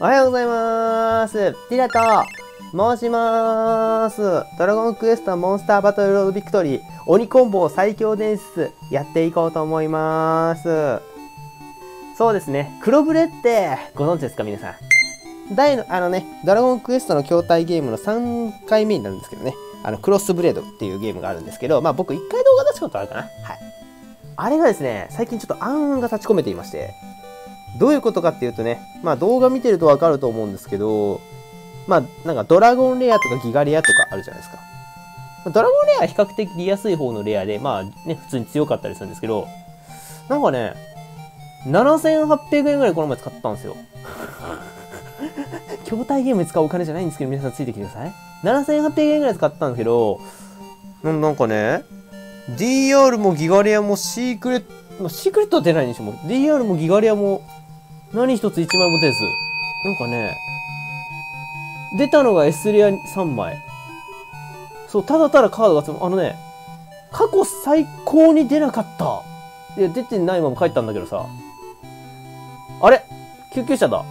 おはようございます。ティラと申します。ドラゴンクエストモンスターバトルロードビクトリー鬼コンボ最強伝説やっていこうと思います。そうですね。黒ブレってご存知ですか皆さん？大の、あのね、ドラゴンクエストの筐体ゲームの3回目になるんですけどね。あの、クロスブレードっていうゲームがあるんですけど、まあ僕1回動画出したことあるかな。はい。あれがですね、最近ちょっと暗雲が立ち込めていまして、どういうことかっていうとね、まあ動画見てるとわかると思うんですけど、まあなんかドラゴンレアとかギガレアとかあるじゃないですか。ドラゴンレアは比較的出やすい方のレアで、まあね、普通に強かったりするんですけど、なんかね、7800円ぐらいこの前使ったんですよ。筐体ゲームに使うお金じゃないんですけど、皆さんついてきてください。7800円ぐらい使ったんですけど、ななんかね、DR もギガレアもシークレット、まあ、シークレットは出ないにしても、DR もギガレアも何一つ1枚も出ず。なんかね、出たのが S レア3枚。そう、ただただカードが積む。あのね、過去最高に出なかった。いや、出てないまま帰ったんだけどさ。あれ？救急車だ。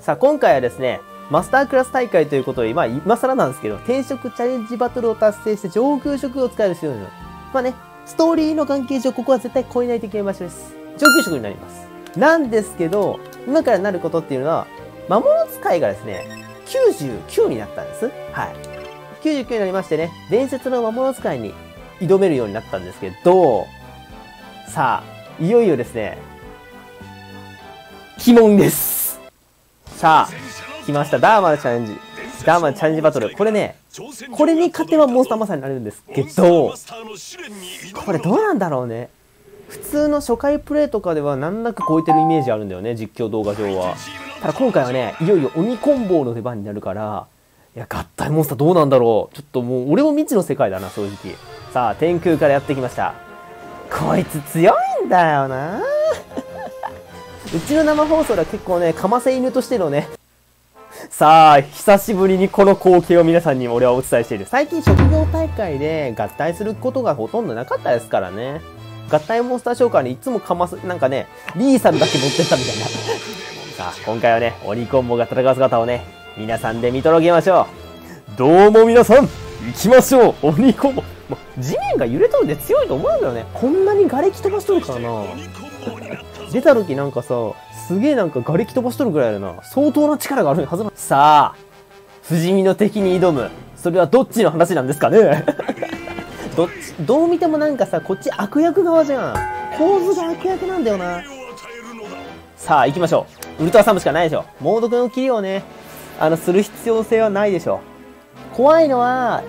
さあ、今回はですね、マスタークラス大会ということで、まあ、今更なんですけど、転職チャレンジバトルを達成して上級職を使える必要なの。まあね、ストーリーの関係上、ここは絶対超えないといけない場所です。上級職になります。なんですけど、今からなることっていうのは、魔物使いがですね、99になったんです。はい。99になりましてね、伝説の魔物使いに挑めるようになったんですけど、さあ、いよいよですね、鬼門です。さあ、来ました。ダーマのチャレンジ。ダーマのチャレンジバトル。これね、これに勝てばモンスターマサになれるんですけど、これどうなんだろうね。普通の初回プレイとかでは難なく超えてるイメージあるんだよね、実況動画上は。ただ今回はね、いよいよ鬼コンボの出番になるから、いや、合体モンスターどうなんだろう。ちょっともう、俺も未知の世界だな、正直。さあ、天空からやってきました。こいつ強いんだよなうちの生放送では結構ね、かませ犬としてのね、さあ、久しぶりにこの光景を皆さんに俺はお伝えしている。最近職業大会で合体することがほとんどなかったですからね。合体モンスター召喚にいつもかます、なんかね、リーサルだけ持ってったみたいな。さあ、今回はね、鬼コンボが戦う姿をね、皆さんで見届けましょう。どうも皆さん、行きましょう鬼コンボ。もう地面が揺れとるんで強いと思うんだよね。こんなに瓦礫飛ばしとるからな。出た時なんかさ、すげえなんか瓦礫飛ばしとるぐらいだな。相当な力があるはずな。さあ、不死身の敵に挑む。それはどっちの話なんですかねど、どう見てもなんかさ、こっち悪役側じゃん。構図が悪役なんだよな。さあ、行きましょう。ウルトラサムしかないでしょ。猛毒の切りをね、あの、する必要性はないでしょ。怖いのは、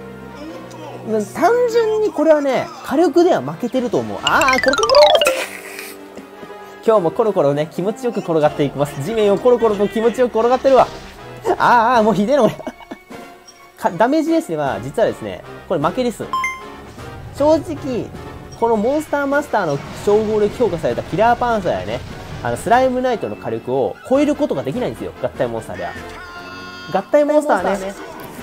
単純にこれはね、火力では負けてると思う。ああ、コロコロコロ今日もコロコロね、気持ちよく転がっていきます。地面をコロコロと気持ちよく転がってるわ。ああ、もうひでえの俺。かダメージレースでは、実はですね、これ負けです。正直、このモンスターマスターの称号で評価されたキラーパンサーやね、あの、スライムナイトの火力を超えることができないんですよ。合体モンスターでは。合体モンスターはね、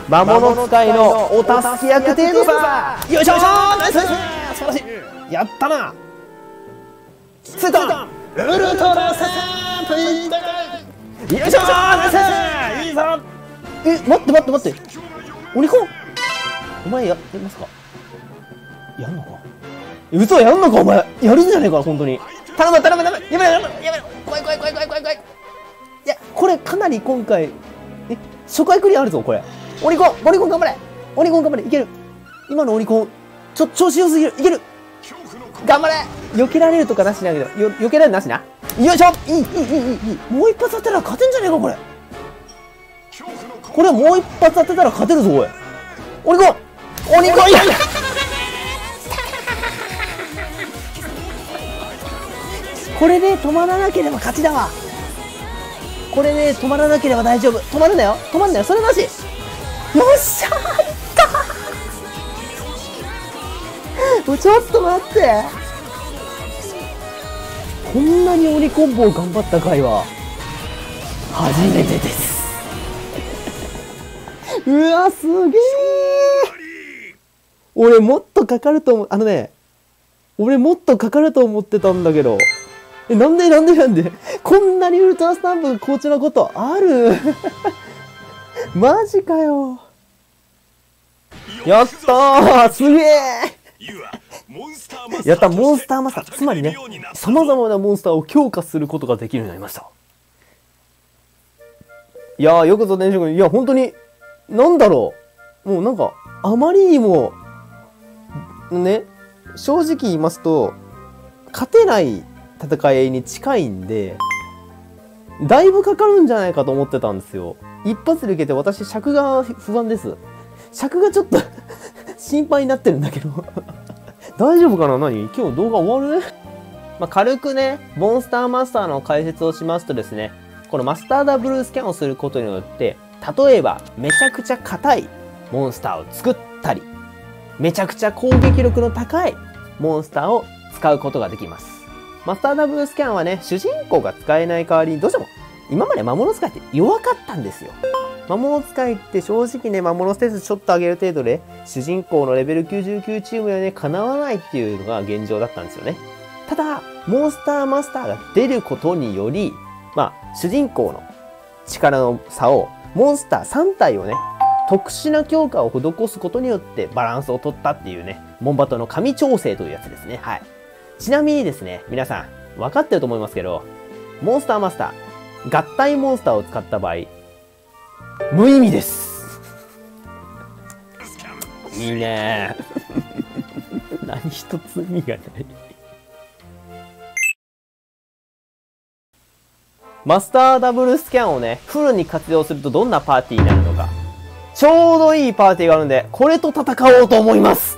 魔物使いのお助け役程度さよいしょナイス素晴らしいやったな。スータウルトラサンプイッよいしょナイスいいぞ。え、待って待って待って。鬼コンお前や、やりますか？やんのか？嘘やんのかお前。やるんじゃねえか本当に。頼む頼む頼むやめろやめろやめろ。怖い怖い怖い怖い怖い怖い。いや、これかなり今回、え、初回クリアあるぞ、これ。オニコンオニコン頑張れ。オニコン頑張れ。いける。今のオニコン、ちょ、調子良すぎる。いける。頑張れ。避けられるとかなしだけど、よ、避けられるなしな。よいしょ。いい、いい、いい、いい、もう一発当てたら勝てんじゃねえか、これ。これもう一発当てたら勝てるぞ、おい。オニコン。オニコン。いやいやこれで止まらなければ勝ちだわ。これで止まらなければ大丈夫。止まるなよ。止まるなよ。それなし。よっしゃったもうちょっと待って。こんなに鬼コンボを頑張った回は、初めてです。うわ、すげえ俺もっとかかると思う。あのね、俺もっとかかると思ってたんだけど。え、なんでなんでなんで？こんなにウルトラスタンプ好調なことある？マジかよ。やったーすげえやった、モンスターマスター。つまりね、様々なモンスターを強化することができるようになりました。いやー、よくぞ電子君。いや、本当に、なんだろう？もうなんか、あまりにも、ね、正直言いますと、勝てない戦いに近いんで、だいぶかかるんじゃないかと思ってたんですよ。一発で受けて私尺が不安です。尺がちょっと 心配になってるんだけど大丈夫かな？何？今日動画終わる？まあ、軽くね、モンスターマスターの解説をしますとですね、このマスターダブルスキャンをすることによって、例えば、めちゃくちゃ硬いモンスターを作ったり、めちゃくちゃ攻撃力の高いモンスターを使うことができます。マスターダブルスキャンはね、主人公が使えない代わりにどうしても今まで魔物使いって弱かったんですよ。魔物使いって正直ね、魔物ステースちょっと上げる程度で、主人公のレベル99チームはね、叶わないっていうのが現状だったんですよね。ただ、モンスターマスターが出ることにより、まあ、主人公の力の差を、モンスター3体をね、特殊な強化を施すことによってバランスを取ったっていうね、モンバトの神調整というやつですね。はい。ちなみにですね、皆さん、分かってると思いますけど、モンスターマスター、合体モンスターを使った場合、無意味です。いいね何一つ意味がないマスターダブルスキャンをね、フルに活用するとどんなパーティーになるのか。ちょうどいいパーティーがあるんで、これと戦おうと思います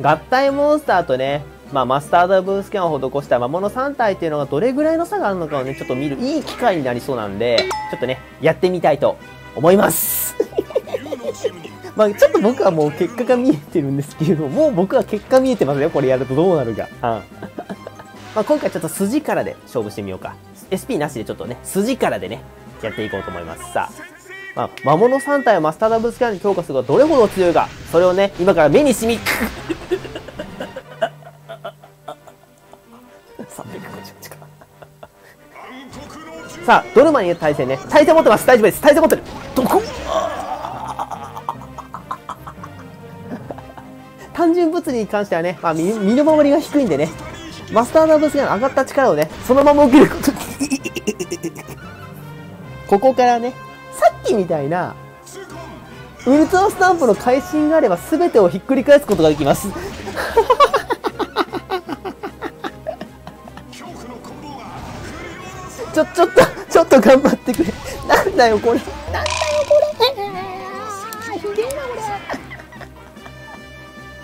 合体モンスターとね、まあ、マスターダブルスキャンを施した魔物3体っていうのがどれぐらいの差があるのかをね、ちょっと見るいい機会になりそうなんで、ちょっとね、やってみたいと思います まあちょっと僕はもう結果が見えてるんですけれども、もう僕は結果見えてますよ。これやるとどうなるか。うん。まあ今回ちょっと筋からで勝負してみようか。SP なしでちょっとね、筋からでね、やっていこうと思います。さあ。まあ、魔物3体をマスターダブルスキャンに強化するがどれほど強いか、それをね、今から目にしみ、さあ、ドルマに対戦ね。対戦持ってます。大丈夫です。対戦持ってる。どこ？単純物理に関してはね、まあ、身の回りが低いんでね、マスターダブスが上がった力をね、そのまま受けること ここからね、さっきみたいな、ウルトラスタンプの会心があれば全てをひっくり返すことができます。ちょ、ちょっと、っと頑張ってくれ。なんだよ、これ。なんだよ、これ。ひでえな、これ。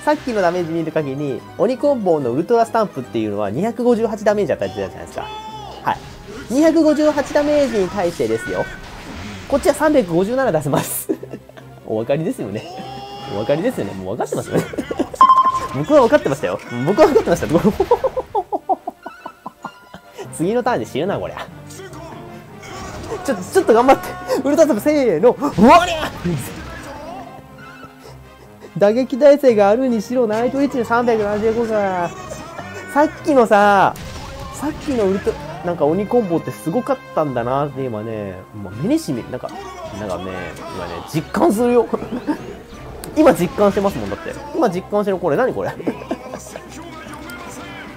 さっきのダメージ見る限り、鬼コンボのウルトラスタンプっていうのは258ダメージ与えてたじゃないですか。はい。258ダメージに対してですよ。こっちは357出せます。お分かりですよね。お分かりですよね。もう分かってますよね。僕は分かってましたよ。僕は分かってました。次のターンで死ぬな、こりゃ。ちょっと、ちょっと頑張って。ウルトラサブせーの。うわりゃ打撃耐性があるにしろ、ナイトリッチで375か。さっきのさ、さっきのウルト、なんか鬼コンボってすごかったんだなって今ね、もう目にしみ、なんか、なんかね、今ね、実感するよ。今実感してますもん、だって。今実感してる、これ何これ？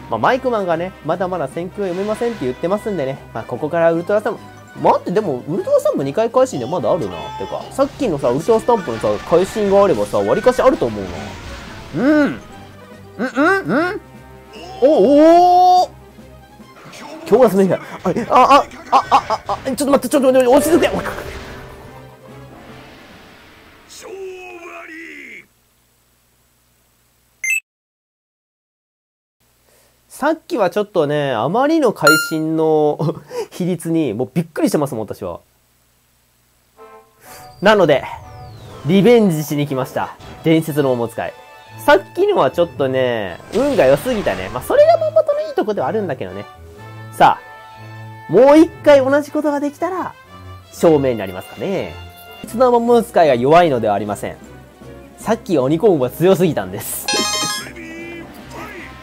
まあ、マイクマンがね、まだまだ戦況読めませんって言ってますんでね、まあ、ここからウルトラスタンプ、待って、でも、ウルトラスタンプ2回返しでまだあるな。てか、さっきのさ、ウルトラスタンプのさ、会心があればさ、割かしあると思うな。うん。うん、うん、うん。おお今日はすみません。あ、あ、あ、あ、あ、あ、ちょっと待って、ちょっと待って、落ち着け。さっきはちょっとね、あまりの会心の比率にもうびっくりしてますもん、私は。なので、リベンジしに来ました。伝説の桃使い。さっきのはちょっとね、運が良すぎたね。まあ、それが桃とのいいとこではあるんだけどね。さあ、もう一回同じことができたら、証明になりますかね。いつの桃使いが弱いのではありません。さっき鬼コンボが強すぎたんです。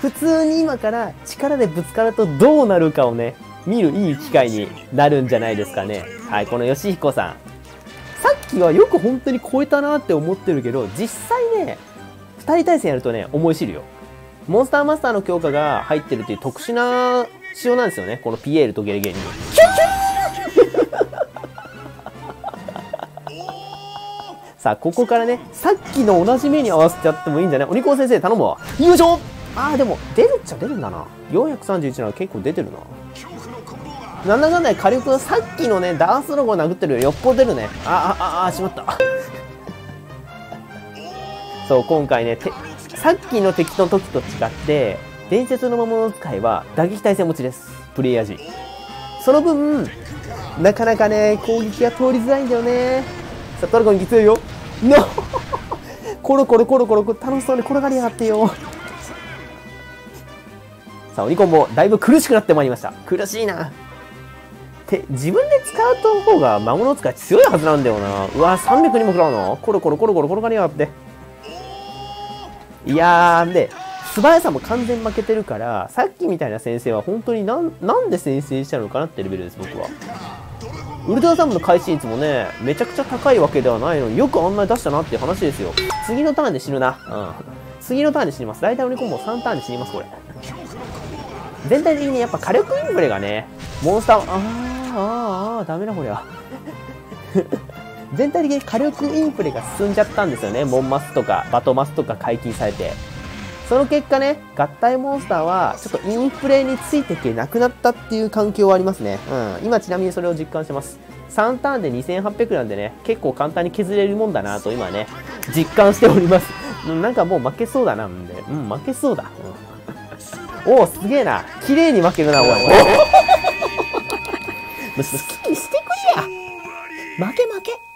普通に今から力でぶつかるとどうなるかをね、見るいい機会になるんじゃないですかね。はい、この吉彦さん。さっきはよく本当に超えたなって思ってるけど、実際ね、2人対戦やるとね、思い知るよ。モンスターマスターの強化が入ってるっていう特殊な仕様なんですよね。このピエールとゲレゲレに。さあ、ここからね、さっきの同じ目に合わせちゃってもいいんじゃない？お肉先生頼むわ。よいしょあ、でも、出るっちゃ出るんだな。431なら結構出てるな。なんだかんだ火力さっきのね、ダースロゴ殴ってるよよっぽど出るね。あ、あ、あ、ああ、しまった。そう、今回ね、さっきの敵の時と違って、伝説の魔物使いは打撃耐性持ちです。プレイヤー時。その分、なかなかね、攻撃が通りづらいんだよね。さあ、トラゴンきついよ。の コロコロコロコロ楽しそうに転がりやがってよ。さあ、鬼コンボ、だいぶ苦しくなってまいりました。苦しいな。て、自分で使うと方が魔物使い強いはずなんだよな。うわ、300にも食らうの？コロコロコロコロ転がりやがって。いやー、で、素早さも完全負けてるから、さっきみたいな先生は本当になん、なんで先制したのかなってレベルです、僕は。ウルトラサムの開始率もね、めちゃくちゃ高いわけではないのによくあんなに出したなっていう話ですよ。次のターンで死ぬな。うん。次のターンで死にます。大体鬼コンボ3ターンで死にます、これ。全体的に、やっぱ火力インフレがね、モンスター、あー、あ、あー、ダメだこりゃ。全体的に火力インフレが進んじゃったんですよね。モンマスとかバトマスとか解禁されて。その結果ね、合体モンスターはちょっとインフレについていけなくなったっていう環境はありますね。うん。今ちなみにそれを実感してます。3ターンで2800なんでね、結構簡単に削れるもんだなと今ね、実感しております。なんかもう負けそうだなんで、うん、負けそうだ。うん、おお、すげえな。綺麗に負けるな、おい。好きにしてくれや。負け負け。